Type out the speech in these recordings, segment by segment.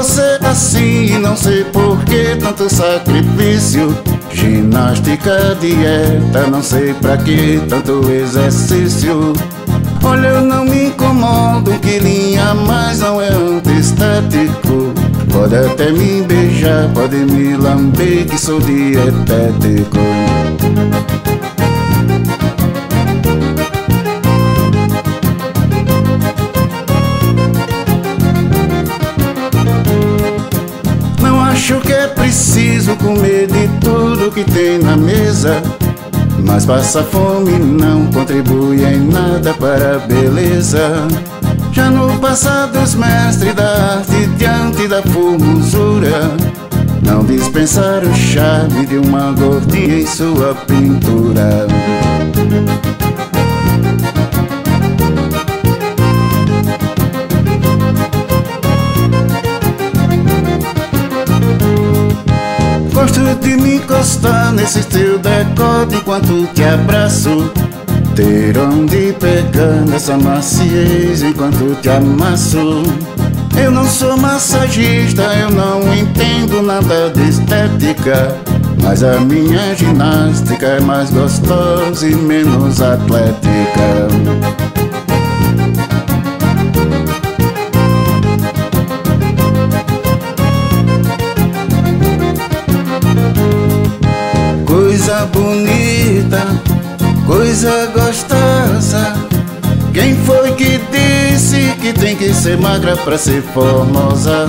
você assim Não sei por que tanto sacrifício Ginástica, dieta Não sei pra que tanto exercício. Olha, eu não me incomodo Que linha mais não é antiestético Pode até me beijar, pode me lamber Que sou dietético preciso comer de tudo que tem na mesa. Mas passar fome não contribui em nada para a beleza. Já no passado os mestres da arte diante da formosura Não dispensaram o charme de uma gordinha em sua pintura De me encostar nesse teu decote enquanto te abraço. Ter onde pegar nessa maciez enquanto te amasso. Eu não sou massagista, eu não entendo nada de estética. Mas a minha ginástica é mais gostosa e menos atlética bonita, coisa gostosa. Quem foi que disse que tem que ser magra pra ser formosa?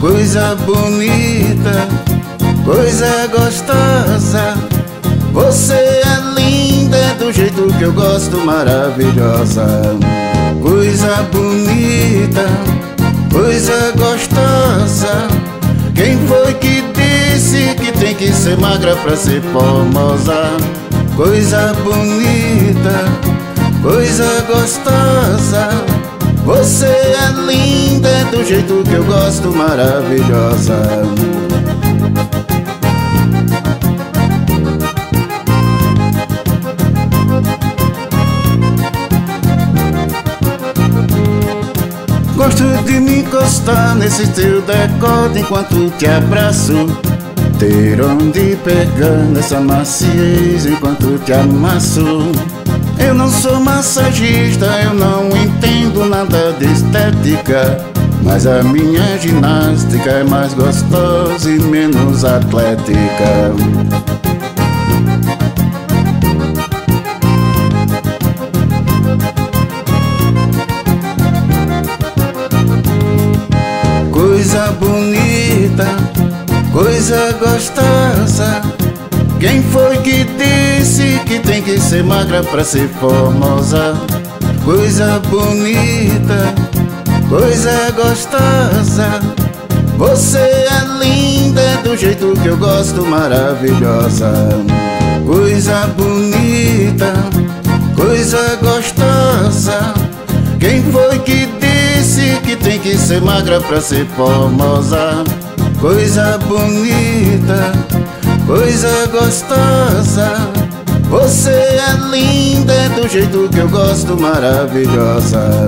Coisa bonita, coisa gostosa. Você é linda é do jeito que eu gosto, maravilhosa. Coisa bonita, coisa gostosa. Quem foi ser magra pra ser formosa? Coisa bonita, coisa gostosa. Você é linda é do jeito que eu gosto, maravilhosa. Gosto de me encostar nesse teu decote enquanto te abraço Ter onde pegar nessa maciez enquanto te amasso. Eu não sou massagista, eu não entendo nada de estética Mas a minha ginástica é mais gostosa e menos atlética coisa gostosa. Quem foi que disse que tem que ser magra pra ser formosa? Coisa bonita, coisa gostosa. Você é linda do jeito que eu gosto, maravilhosa. Coisa bonita, coisa gostosa. Quem foi que disse que tem que ser magra pra ser formosa? Coisa bonita, coisa gostosa. Você é linda, é do jeito que eu gosto, maravilhosa.